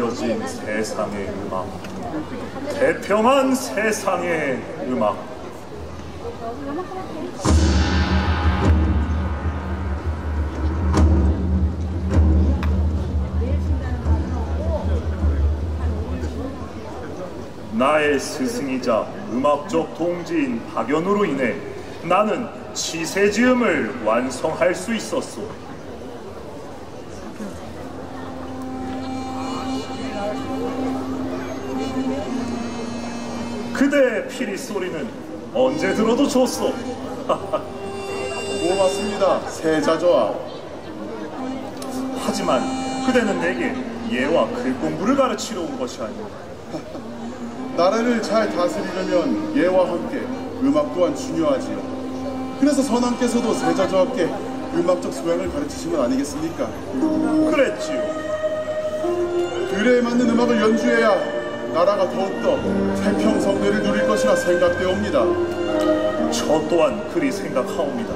알려진 세상의 음악 개평한 세상의 음악 나의 스승이자 음악적 동지인 박연으로 인해 나는 치세지음을 완성할 수 있었소. 피리 소리는 언제 들어도 좋소. 고맙습니다, 세자저하. 하지만 그대는 내게 예와 글 공부를 가르치러 온 것이 아니오. 나라를 잘 다스리려면 예와 함께 음악 또한 중요하지요. 그래서 선왕께서도 세자저하께 음악적 소양을 가르치신 건 아니겠습니까? 그랬지요. 의뢰에 맞는 음악을 연주해야 나라가 더욱더 태평성대를 누릴 것이라 생각되옵니다. 저 또한 그리 생각하옵니다.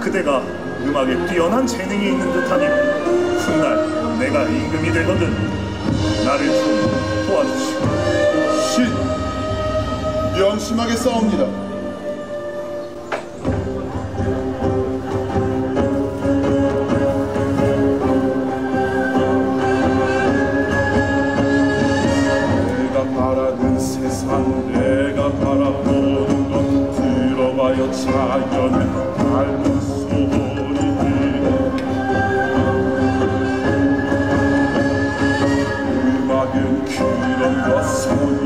그대가 음악에 뛰어난 재능이 있는 듯하니 훗날 내가 임금이 되거든 나를 좀 도와주시오. 신, 명심하게 싸웁니다.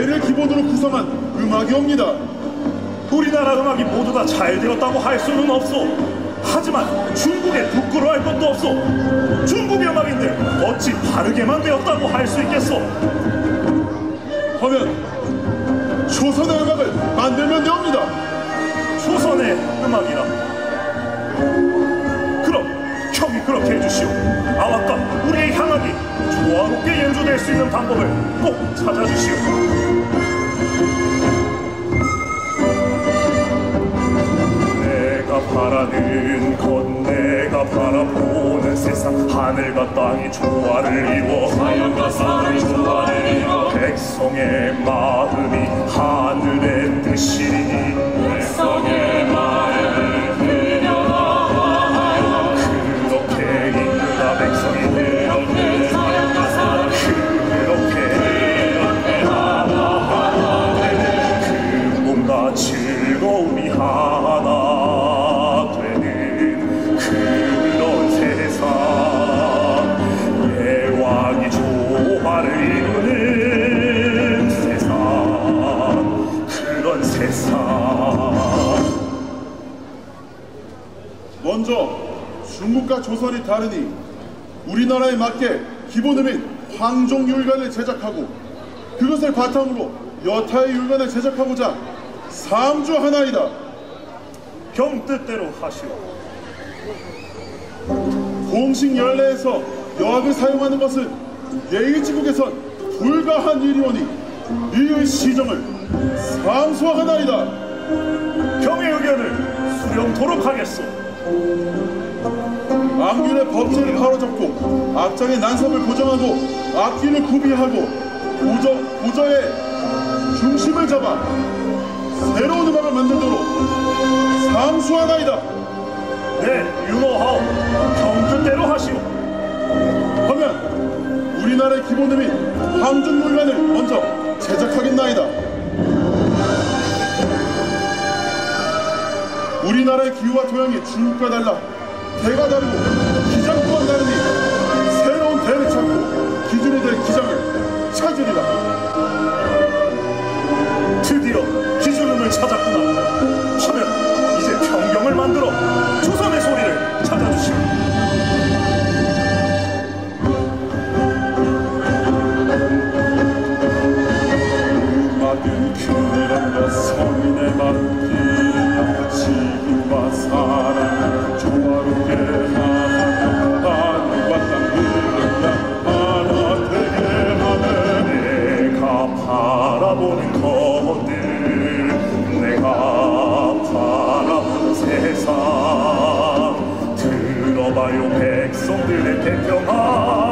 예를 기본으로 구성한 음악이 옵니다. 우리나라 음악이 모두 다 잘 되었다고 할 수는 없소. 하지만 중국에 부끄러워할 것도 없소. 중국의 음악인들 어찌 다르게만 되었다고 할 수 있겠소. 하면 조선의 음악을 만들면 되옵니다. 조선의 음악이라. 그럼 형이 그렇게 해주시오. 아와까 우리의 향악이 조화롭게 연주될 수 있는 방법을 꼭 찾아주시오. 바라는 것 내가 바라보는 세상 하늘과 땅이 조화를 이루어 자연과 사람이 조화를 이뤄 백성의 마음이 하늘의 뜻이니 백성의 마음 조선이 다르니 우리나라에 맞게 기본음인 황종율관을 제작하고 그것을 바탕으로 여타의 율관을 제작하고자 삼주하나이다. 경 뜻대로 하시오 공식 연례에서 여학을 사용하는 것은 예의지국에선 불가한 일이오니 이의 시정을 삼수하나이다. 경의 의견을 수렴토록 하겠소 악률의 법제를 바로잡고 악장의 난섭을 고정하고 악기를 구비하고 고저, 고저의 중심을 잡아 새로운 음악을 만들도록 상수하나이다. 네, 윤호하오. 형뜻대로 하시오. 하면 우리나라의 기본음인 황중물관을 먼저 제작하겠나이다. 우리나라의 기후와 토양이 중국과 달라 대가 다르고 기장 또한 다르니 새로운 대를 찾고 기준이 될 기장을 찾으리라. 드디어 기준음을 찾았구나. 들어봐요 백성들의 태평한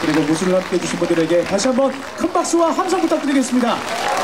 그리고 무술을 함께 해주신 분들에게 다시 한번 큰 박수와 함성 부탁드리겠습니다.